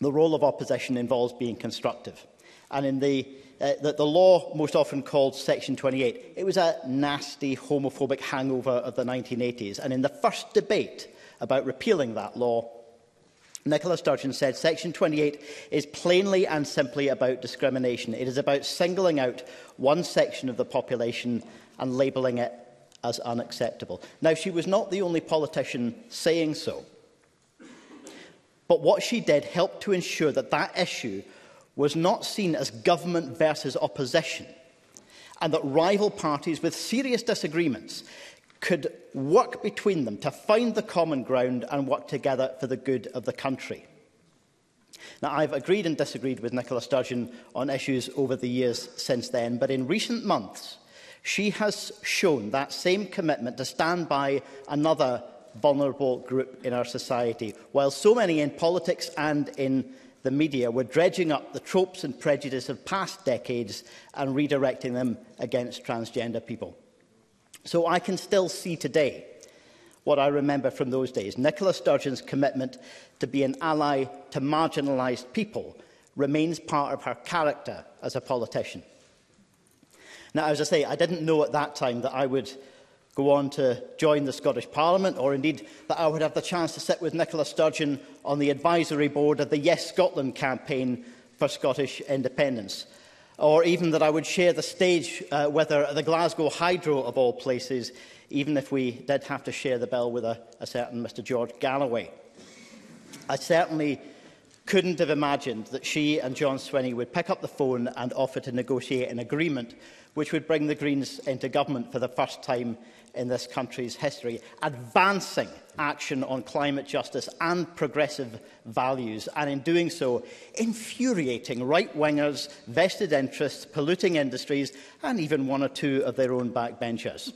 the role of opposition involves being constructive and in the uh, that the law most often called Section 28. It was a nasty homophobic hangover of the 1980s. And in the first debate about repealing that law, Nicola Sturgeon said Section 28 is plainly and simply about discrimination. It is about singling out one section of the population and labelling it as unacceptable. Now, she was not the only politician saying so. But what she did helped to ensure that that issue was not seen as government versus opposition, and that rival parties with serious disagreements could work between them to find the common ground and work together for the good of the country. Now, I've agreed and disagreed with Nicola Sturgeon on issues over the years since then, but in recent months, she has shown that same commitment to stand by another vulnerable group in our society, while so many in politics and in the media were dredging up the tropes and prejudice of past decades and redirecting them against transgender people. So I can still see today what I remember from those days. Nicola Sturgeon's commitment to be an ally to marginalised people remains part of her character as a politician. Now, as I say, I didn't know at that time that I would go on to join the Scottish Parliament, or indeed that I would have the chance to sit with Nicola Sturgeon on the advisory board of the Yes Scotland campaign for Scottish independence, or even that I would share the stage uh, with her at the Glasgow Hydro of all places, even if we did have to share the bill with a, a certain Mr George Galloway. I certainly couldn't have imagined that she and John Swinney would pick up the phone and offer to negotiate an agreement which would bring the Greens into government for the first time in this country's history, advancing action on climate justice and progressive values, and in doing so, infuriating right-wingers, vested interests, polluting industries, and even one or two of their own backbenchers.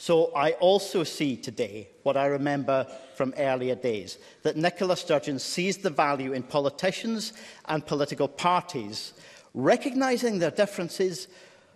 So I also see today what I remember from earlier days, that Nicola Sturgeon sees the value in politicians and political parties, recognising their differences,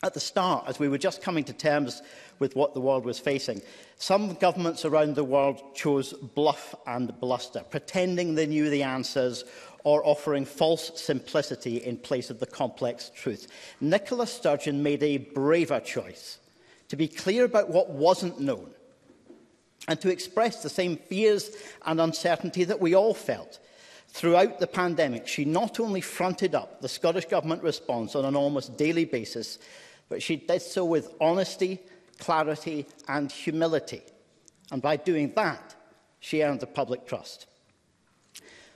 At the start, as we were just coming to terms with what the world was facing, some governments around the world chose bluff and bluster, pretending they knew the answers or offering false simplicity in place of the complex truth. Nicola Sturgeon made a braver choice to be clear about what wasn't known, and to express the same fears and uncertainty that we all felt. Throughout the pandemic, she not only fronted up the Scottish Government response on an almost daily basis, but she did so with honesty, clarity and humility. And by doing that, she earned the public trust.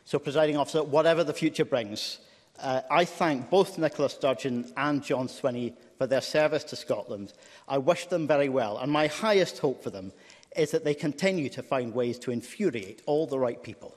So, presiding officer, whatever the future brings, Uh, I thank both Nicola Sturgeon and John Swinney for their service to Scotland. I wish them very well, and my highest hope for them is that they continue to find ways to infuriate all the right people.